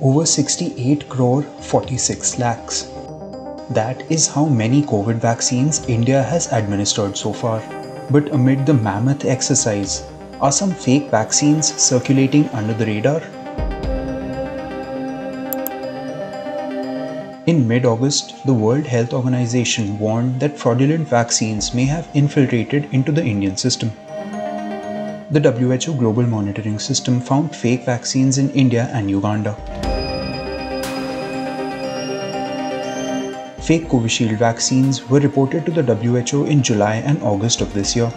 Over 68 crore 46 lakhs. That is how many COVID vaccines India has administered so far. But amid the mammoth exercise, are some fake vaccines circulating under the radar? In mid August, the World Health Organization warned that fraudulent vaccines may have infiltrated into the Indian system. The WHO Global Monitoring System found fake vaccines in India and Uganda. Fake Covishield vaccines were reported to the WHO in July and August of this year.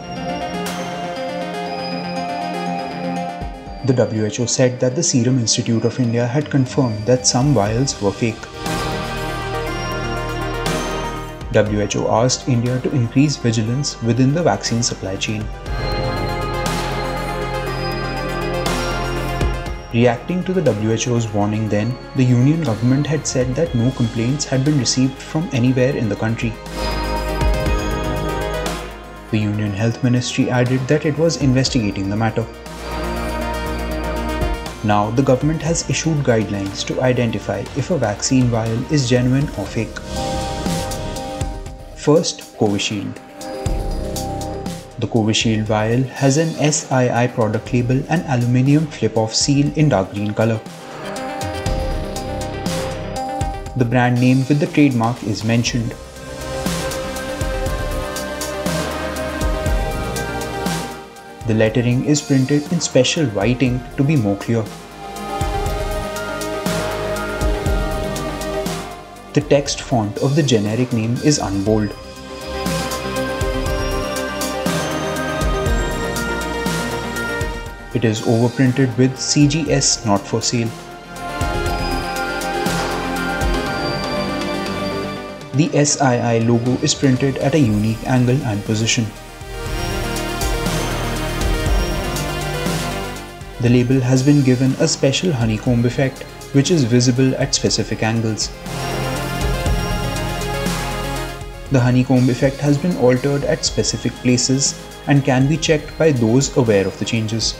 The WHO said that the Serum Institute of India had confirmed that some vials were fake. WHO asked India to increase vigilance within the vaccine supply chain. Reacting to the WHO's warning then, the Union government had said that no complaints had been received from anywhere in the country. The Union Health Ministry added that it was investigating the matter. Now, the government has issued guidelines to identify if a vaccine vial is genuine or fake. First, Covishield. The Covishield vial has an SII product label and aluminium flip-off seal in dark green color. The brand name with the trademark is mentioned. The lettering is printed in special white ink to be more clear. The text font of the generic name is unbold. It is overprinted with CGS not for sale. The SII logo is printed at a unique angle and position. The label has been given a special honeycomb effect which is visible at specific angles. The honeycomb effect has been altered at specific places and can be checked by those aware of the changes.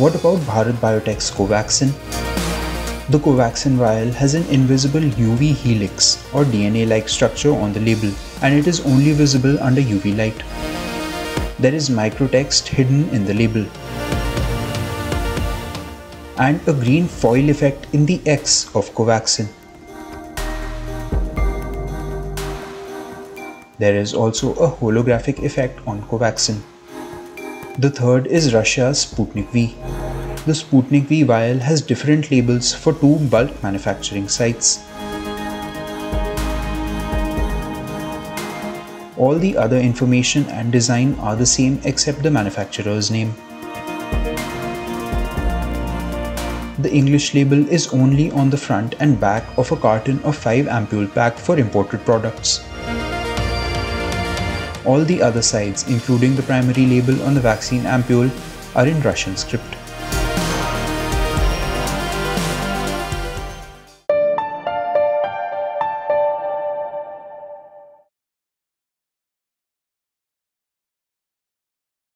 What about Bharat Biotech's Covaxin? The Covaxin vial has an invisible UV helix or DNA-like structure on the label and it is only visible under UV light. There is microtext hidden in the label and a green foil effect in the X of Covaxin. There is also a holographic effect on Covaxin. The third is Russia's Sputnik V. The Sputnik V vial has different labels for two bulk manufacturing sites. All the other information and design are the same except the manufacturer's name. The English label is only on the front and back of a carton of 5 ampule pack for imported products. All the other sides, including the primary label on the vaccine ampule, are in Russian script.